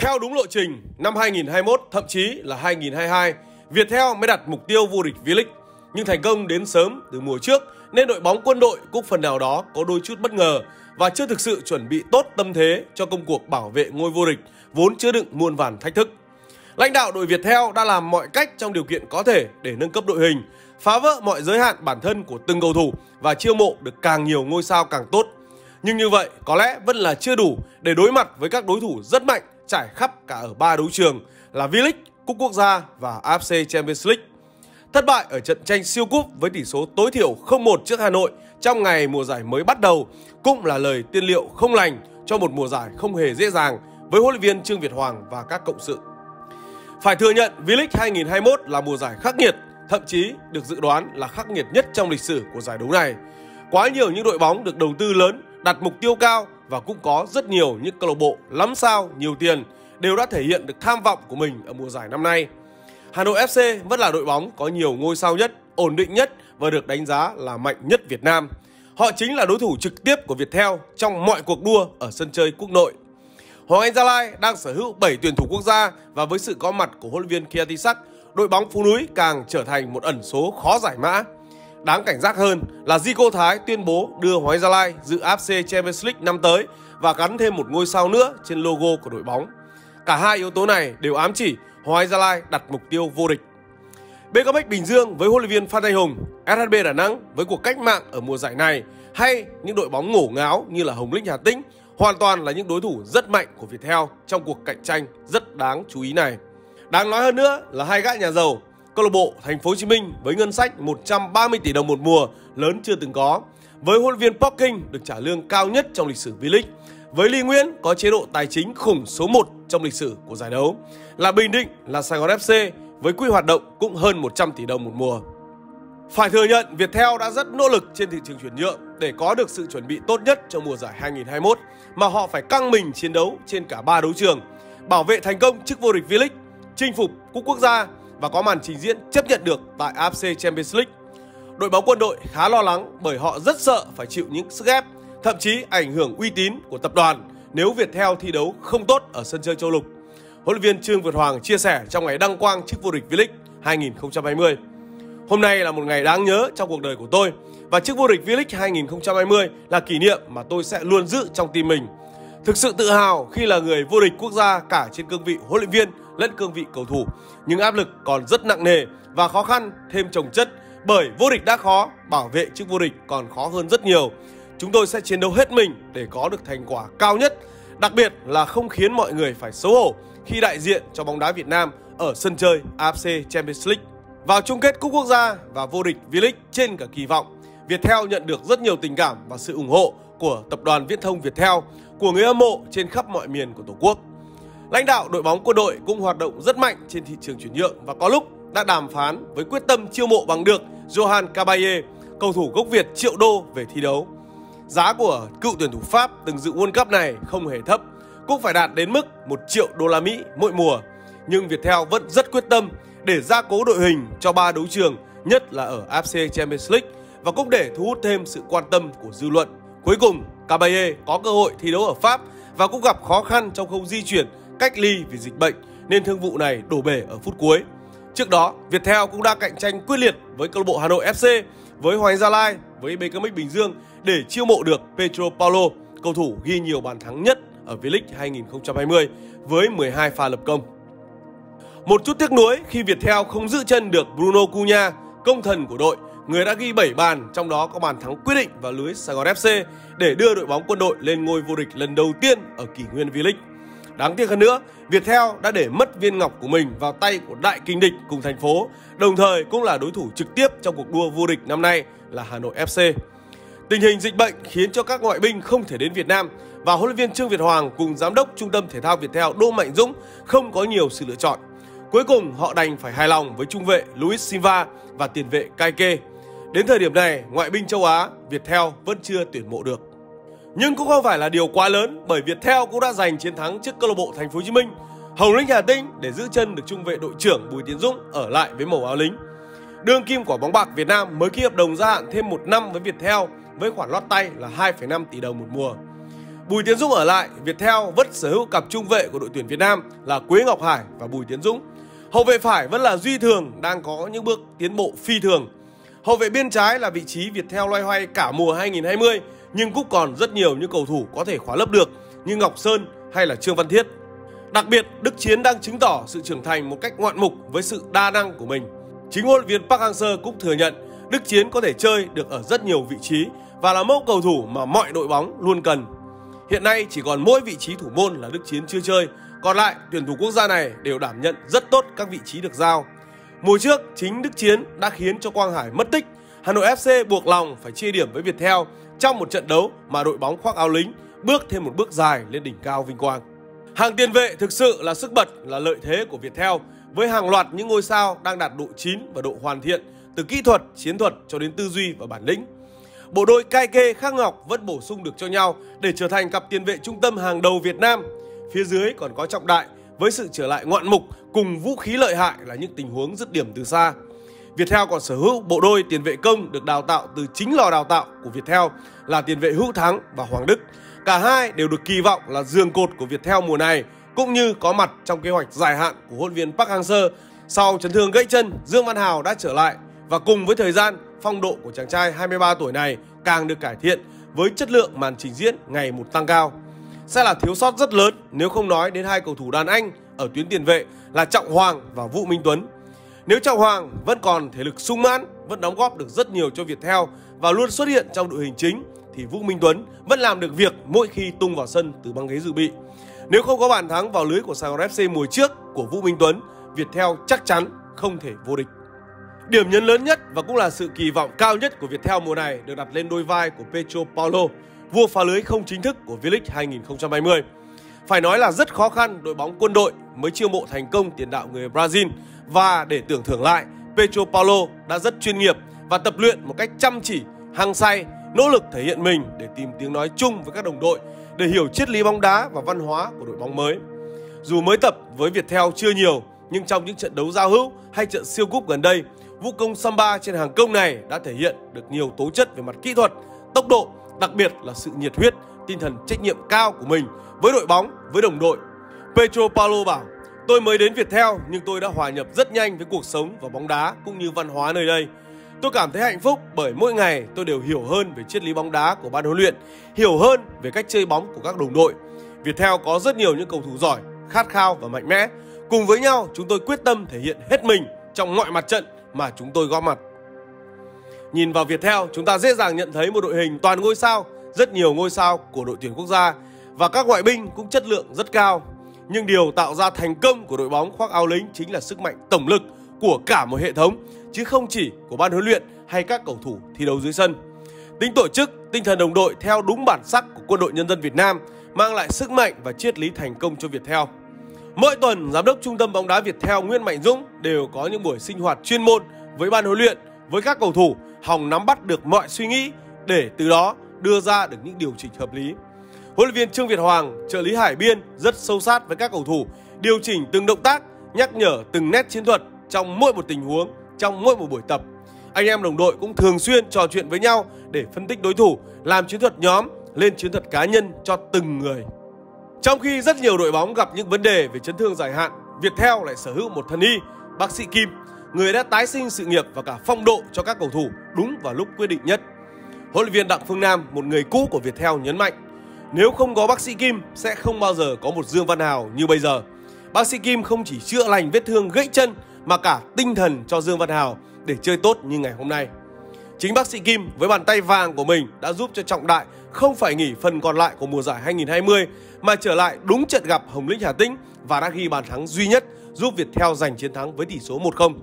Theo đúng lộ trình, năm 2021 thậm chí là 2022, Viettel mới đặt mục tiêu vô địch V-League. Nhưng thành công đến sớm từ mùa trước nên đội bóng quân đội cũng phần nào đó có đôi chút bất ngờ và chưa thực sự chuẩn bị tốt tâm thế cho công cuộc bảo vệ ngôi vô địch vốn chứa đựng muôn vàn thách thức. Lãnh đạo đội Viettel đã làm mọi cách trong điều kiện có thể để nâng cấp đội hình, phá vỡ mọi giới hạn bản thân của từng cầu thủ và chiêu mộ được càng nhiều ngôi sao càng tốt. Nhưng như vậy có lẽ vẫn là chưa đủ để đối mặt với các đối thủ rất mạnh trải khắp cả ở ba đấu trường là V-League, Cúp Quốc gia và AFC Champions League. Thất bại ở trận tranh siêu cúp với tỷ số tối thiểu 0-1 trước Hà Nội trong ngày mùa giải mới bắt đầu cũng là lời tiên liệu không lành cho một mùa giải không hề dễ dàng với huấn luyện viên Trương Việt Hoàng và các cộng sự. Phải thừa nhận V-League 2021 là mùa giải khắc nghiệt, thậm chí được dự đoán là khắc nghiệt nhất trong lịch sử của giải đấu này. Quá nhiều những đội bóng được đầu tư lớn, đặt mục tiêu cao và cũng có rất nhiều những câu lạc bộ lắm sao nhiều tiền đều đã thể hiện được tham vọng của mình ở mùa giải năm nay. Hà Nội FC vẫn là đội bóng có nhiều ngôi sao nhất, ổn định nhất và được đánh giá là mạnh nhất Việt Nam. Họ chính là đối thủ trực tiếp của Viettel trong mọi cuộc đua ở sân chơi quốc nội. Hoàng Anh Gia Lai đang sở hữu 7 tuyển thủ quốc gia và với sự có mặt của huấn luyện viên Kiatisak, đội bóng Phú Núi càng trở thành một ẩn số khó giải mã. Đáng cảnh giác hơn là Zico Thái tuyên bố đưa Hoàng Gia Lai dự AFC Champions League năm tới và gắn thêm một ngôi sao nữa trên logo của đội bóng. Cả hai yếu tố này đều ám chỉ Hoàng Gia Lai đặt mục tiêu vô địch. BKMX Bình Dương với huấn luyện viên Phan Thanh Hùng, SHB Đà Nẵng với cuộc cách mạng ở mùa giải này hay những đội bóng ngổ ngáo như là Hồng Lĩnh Hà Tĩnh hoàn toàn là những đối thủ rất mạnh của Viettel trong cuộc cạnh tranh rất đáng chú ý này. Đáng nói hơn nữa là hai gã nhà giàu, câu lạc bộ Thành phố Hồ Chí Minh với ngân sách 130 tỷ đồng một mùa lớn chưa từng có, với huấn luyện viên Parking được trả lương cao nhất trong lịch sử V-League, với Lý Nguyễn có chế độ tài chính khủng số 1 trong lịch sử của giải đấu, là Bình Định, là Sài Gòn FC với quỹ hoạt động cũng hơn 100 tỷ đồng một mùa. Phải thừa nhận Viettel đã rất nỗ lực trên thị trường chuyển nhượng để có được sự chuẩn bị tốt nhất cho mùa giải 2021 mà họ phải căng mình chiến đấu trên cả ba đấu trường, bảo vệ thành công chức vô địch V-League, chinh phục cúp quốc gia và có màn trình diễn chấp nhận được tại AFC Champions League. Đội bóng quân đội khá lo lắng bởi họ rất sợ phải chịu những sức ép, thậm chí ảnh hưởng uy tín của tập đoàn nếu Viettel thi đấu không tốt ở sân chơi châu lục. Huấn luyện viên Trương Việt Hoàng chia sẻ trong ngày đăng quang chức vô địch V-League 2020. Hôm nay là một ngày đáng nhớ trong cuộc đời của tôi và chức vô địch V-League 2020 là kỷ niệm mà tôi sẽ luôn giữ trong tim mình. Thực sự tự hào khi là người vô địch quốc gia cả trên cương vị huấn luyện viên lẫn cương vị cầu thủ. Nhưng áp lực còn rất nặng nề và khó khăn thêm trồng chất bởi vô địch đã khó, bảo vệ chức vô địch còn khó hơn rất nhiều. Chúng tôi sẽ chiến đấu hết mình để có được thành quả cao nhất, đặc biệt là không khiến mọi người phải xấu hổ khi đại diện cho bóng đá Việt Nam ở sân chơi AFC Champions League. Vào chung kết cúp quốc gia và vô địch V-League trên cả kỳ vọng, Viettel nhận được rất nhiều tình cảm và sự ủng hộ của tập đoàn Viễn thông Viettel, của người hâm mộ trên khắp mọi miền của Tổ quốc. Lãnh đạo đội bóng quân đội cũng hoạt động rất mạnh trên thị trường chuyển nhượng và có lúc đã đàm phán với quyết tâm chiêu mộ bằng được Johan Caballé, cầu thủ gốc Việt triệu đô về thi đấu. Giá của cựu tuyển thủ Pháp từng dự World Cup này không hề thấp, cũng phải đạt đến mức 1 triệu đô la Mỹ mỗi mùa. Nhưng Viettel vẫn rất quyết tâm để gia cố đội hình cho ba đấu trường, nhất là ở AFC Champions League và cũng để thu hút thêm sự quan tâm của dư luận. Cuối cùng, Caballé có cơ hội thi đấu ở Pháp và cũng gặp khó khăn trong khâu di chuyển, cách ly vì dịch bệnh nên thương vụ này đổ bể ở phút cuối. Trước đó, Viettel cũng đã cạnh tranh quyết liệt với câu lạc bộ Hà Nội FC, với Hoàng Gia Lai, với BKMX Bình Dương để chiêu mộ được Pedro Paulo, cầu thủ ghi nhiều bàn thắng nhất ở V-League 2020 với 12 pha lập công. Một chút tiếc nuối khi Viettel không giữ chân được Bruno Cunha, công thần của đội, người đã ghi 7 bàn, trong đó có bàn thắng quyết định vào lưới Sài Gòn FC để đưa đội bóng quân đội lên ngôi vô địch lần đầu tiên ở kỷ nguyên V-League. Đáng tiếc hơn nữa, Viettel đã để mất viên ngọc của mình vào tay của đại kinh địch cùng thành phố, đồng thời cũng là đối thủ trực tiếp trong cuộc đua vô địch năm nay là Hà Nội FC. Tình hình dịch bệnh khiến cho các ngoại binh không thể đến Việt Nam và huấn luyện viên Trương Việt Hoàng cùng giám đốc Trung tâm Thể thao Viettel Đỗ Mạnh Dũng không có nhiều sự lựa chọn. Cuối cùng họ đành phải hài lòng với trung vệ Luis Silva và tiền vệ Kaike. Đến thời điểm này, ngoại binh châu Á, Viettel vẫn chưa tuyển mộ được. Nhưng cũng không phải là điều quá lớn bởi Viettel cũng đã giành chiến thắng trước câu lạc bộ Thành phố Hồ Chí Minh, Hồng Lĩnh Hà Tĩnh để giữ chân được trung vệ đội trưởng Bùi Tiến Dũng ở lại với màu áo lính. Đương kim quả bóng bạc Việt Nam mới ký hợp đồng gia hạn thêm một năm với Viettel với khoản lót tay là 2,5 tỷ đồng một mùa. Bùi Tiến Dũng ở lại, Viettel vẫn sở hữu cặp trung vệ của đội tuyển Việt Nam là Quế Ngọc Hải và Bùi Tiến Dũng. Hậu vệ phải vẫn là Duy Thường đang có những bước tiến bộ phi thường. Hậu vệ biên trái là vị trí Viettel loay hoay cả mùa 2020 nhưng cũng còn rất nhiều những cầu thủ có thể khóa lấp được như Ngọc Sơn hay là Trương Văn Thiết. Đặc biệt, Đức Chiến đang chứng tỏ sự trưởng thành một cách ngoạn mục với sự đa năng của mình. Chính huấn luyện viên Park Hang-seo cũng thừa nhận Đức Chiến có thể chơi được ở rất nhiều vị trí và là mẫu cầu thủ mà mọi đội bóng luôn cần. Hiện nay chỉ còn mỗi vị trí thủ môn là Đức Chiến chưa chơi, còn lại tuyển thủ quốc gia này đều đảm nhận rất tốt các vị trí được giao. Mùa trước, chính Đức Chiến đã khiến cho Quang Hải mất tích. Hà Nội FC buộc lòng phải chia điểm với Viettel trong một trận đấu mà đội bóng khoác áo lính bước thêm một bước dài lên đỉnh cao vinh quang. Hàng tiền vệ thực sự là sức bật, là lợi thế của Viettel với hàng loạt những ngôi sao đang đạt độ chín và độ hoàn thiện từ kỹ thuật, chiến thuật cho đến tư duy và bản lĩnh. Bộ đội Cai Kê Khắc Ngọc vẫn bổ sung được cho nhau để trở thành cặp tiền vệ trung tâm hàng đầu Việt Nam. Phía dưới còn có Trọng Đại với sự trở lại ngoạn mục cùng vũ khí lợi hại là những tình huống dứt điểm từ xa. Viettel còn sở hữu bộ đôi tiền vệ công được đào tạo từ chính lò đào tạo của Viettel là tiền vệ Hữu Thắng và Hoàng Đức. Cả hai đều được kỳ vọng là giường cột của Viettel mùa này cũng như có mặt trong kế hoạch dài hạn của huấn viên Park Hang-seo. Sau chấn thương gãy chân, Dương Văn Hào đã trở lại và cùng với thời gian, phong độ của chàng trai 23 tuổi này càng được cải thiện với chất lượng màn trình diễn ngày một tăng cao. Sẽ là thiếu sót rất lớn nếu không nói đến hai cầu thủ đàn anh ở tuyến tiền vệ là Trọng Hoàng và Vũ Minh Tuấn. Nếu Trọng Hoàng vẫn còn thể lực sung mãn, vẫn đóng góp được rất nhiều cho Viettel và luôn xuất hiện trong đội hình chính thì Vũ Minh Tuấn vẫn làm được việc mỗi khi tung vào sân từ băng ghế dự bị. Nếu không có bàn thắng vào lưới của Sài Gòn FC mùa trước của Vũ Minh Tuấn, Viettel chắc chắn không thể vô địch. Điểm nhấn lớn nhất và cũng là sự kỳ vọng cao nhất của Viettel mùa này được đặt lên đôi vai của Pedro Paulo, vua phá lưới không chính thức của V-League 2020. Phải nói là rất khó khăn đội bóng quân đội mới chiêu mộ thành công tiền đạo người Brazil và để tưởng thưởng lại, Pedro Paulo đã rất chuyên nghiệp và tập luyện một cách chăm chỉ, hăng say, nỗ lực thể hiện mình để tìm tiếng nói chung với các đồng đội để hiểu triết lý bóng đá và văn hóa của đội bóng mới. Dù mới tập với Viettel chưa nhiều, nhưng trong những trận đấu giao hữu hay trận siêu cúp gần đây, vũ công Samba trên hàng công này đã thể hiện được nhiều tố chất về mặt kỹ thuật, tốc độ, đặc biệt là sự nhiệt huyết, tinh thần trách nhiệm cao của mình với đội bóng, với đồng đội. Pedro Paulo bảo, tôi mới đến Viettel nhưng tôi đã hòa nhập rất nhanh với cuộc sống và bóng đá cũng như văn hóa nơi đây. Tôi cảm thấy hạnh phúc bởi mỗi ngày tôi đều hiểu hơn về triết lý bóng đá của ban huấn luyện, hiểu hơn về cách chơi bóng của các đồng đội. Viettel có rất nhiều những cầu thủ giỏi, khát khao và mạnh mẽ. Cùng với nhau, chúng tôi quyết tâm thể hiện hết mình trong mọi mặt trận mà chúng tôi góp mặt. Nhìn vào Viettel, chúng ta dễ dàng nhận thấy một đội hình toàn ngôi sao, rất nhiều ngôi sao của đội tuyển quốc gia và các ngoại binh cũng chất lượng rất cao. Nhưng điều tạo ra thành công của đội bóng khoác áo lính chính là sức mạnh tổng lực của cả một hệ thống chứ không chỉ của ban huấn luyện hay các cầu thủ thi đấu dưới sân. Tính tổ chức, tinh thần đồng đội theo đúng bản sắc của quân đội nhân dân Việt Nam mang lại sức mạnh và triết lý thành công cho Viettel. Mỗi tuần, giám đốc trung tâm bóng đá Viettel Nguyễn Mạnh Dũng đều có những buổi sinh hoạt chuyên môn với ban huấn luyện, với các cầu thủ hòng nắm bắt được mọi suy nghĩ để từ đó đưa ra được những điều chỉnh hợp lý. Huấn luyện viên Trương Việt Hoàng, trợ lý Hải Biên rất sâu sát với các cầu thủ, điều chỉnh từng động tác, nhắc nhở từng nét chiến thuật trong mỗi một tình huống, trong mỗi một buổi tập. Anh em đồng đội cũng thường xuyên trò chuyện với nhau để phân tích đối thủ, làm chiến thuật nhóm, lên chiến thuật cá nhân cho từng người. Trong khi rất nhiều đội bóng gặp những vấn đề về chấn thương dài hạn, Viettel lại sở hữu một thân y, bác sĩ Kim, người đã tái sinh sự nghiệp và cả phong độ cho các cầu thủ đúng vào lúc quyết định nhất. Huấn luyện viên Đặng Phương Nam, một người cũ của Viettel nhấn mạnh, nếu không có bác sĩ Kim sẽ không bao giờ có một Dương Văn Hào như bây giờ. Bác sĩ Kim không chỉ chữa lành vết thương gãy chân mà cả tinh thần cho Dương Văn Hào để chơi tốt như ngày hôm nay. Chính bác sĩ Kim với bàn tay vàng của mình đã giúp cho Trọng Đại không phải nghỉ phần còn lại của mùa giải 2020 mà trở lại đúng trận gặp Hồng Lĩnh Hà Tĩnh và đã ghi bàn thắng duy nhất giúp Viettel giành chiến thắng với tỷ số 1-0.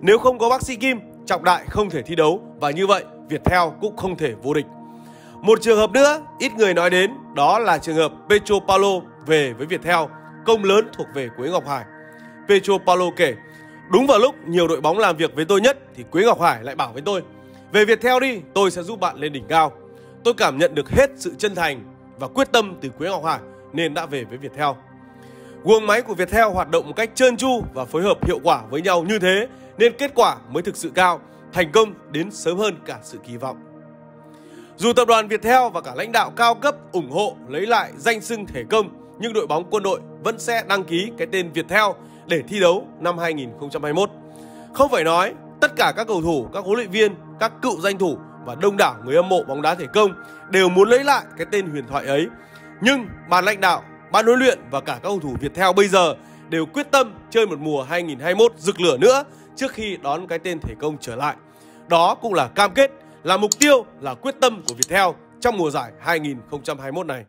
Nếu không có bác sĩ Kim, Trọng Đại không thể thi đấu và như vậy Viettel cũng không thể vô địch. Một trường hợp nữa ít người nói đến đó là trường hợp Petro Paulo về với Viettel, công lớn thuộc về Quế Ngọc Hải. Petro Paulo kể, đúng vào lúc nhiều đội bóng làm việc với tôi nhất thì Quế Ngọc Hải lại bảo với tôi, về Viettel đi, tôi sẽ giúp bạn lên đỉnh cao. Tôi cảm nhận được hết sự chân thành và quyết tâm từ Quế Ngọc Hải nên đã về với Viettel. Guồng máy của Viettel hoạt động một cách trơn tru và phối hợp hiệu quả với nhau như thế nên kết quả mới thực sự cao, thành công đến sớm hơn cả sự kỳ vọng. Dù tập đoàn Viettel và cả lãnh đạo cao cấp ủng hộ lấy lại danh xưng thể công, nhưng đội bóng quân đội vẫn sẽ đăng ký cái tên Viettel để thi đấu năm 2021. Không phải nói, tất cả các cầu thủ, các huấn luyện viên, các cựu danh thủ và đông đảo người hâm mộ bóng đá thể công đều muốn lấy lại cái tên huyền thoại ấy. Nhưng ban lãnh đạo, ban huấn luyện và cả các cầu thủ Viettel bây giờ đều quyết tâm chơi một mùa 2021 rực lửa nữa trước khi đón cái tên thể công trở lại. Đó cũng là cam kết, là mục tiêu, là quyết tâm của Viettel trong mùa giải 2021 này.